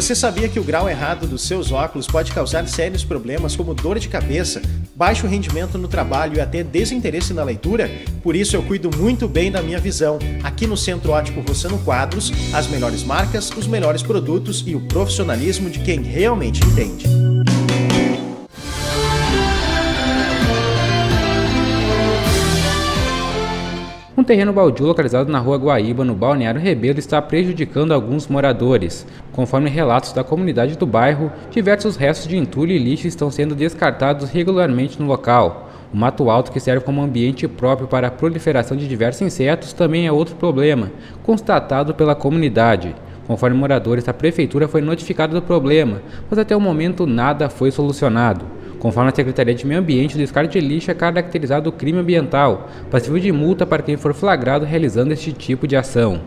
Você sabia que o grau errado dos seus óculos pode causar sérios problemas como dor de cabeça, baixo rendimento no trabalho e até desinteresse na leitura? Por isso eu cuido muito bem da minha visão. Aqui no Centro Ótico Rossano Quadros, as melhores marcas, os melhores produtos e o profissionalismo de quem realmente entende. Terreno baldio localizado na rua Guaíba, no Balneário Rebelo, está prejudicando alguns moradores. Conforme relatos da comunidade do bairro, diversos restos de entulho e lixo estão sendo descartados regularmente no local. O mato alto, que serve como ambiente próprio para a proliferação de diversos insetos, também é outro problema, constatado pela comunidade. Conforme moradores, a prefeitura foi notificada do problema, mas até o momento nada foi solucionado. Conforme a Secretaria de Meio Ambiente, o descarte de lixo é caracterizado crime ambiental, passível de multa para quem for flagrado realizando este tipo de ação.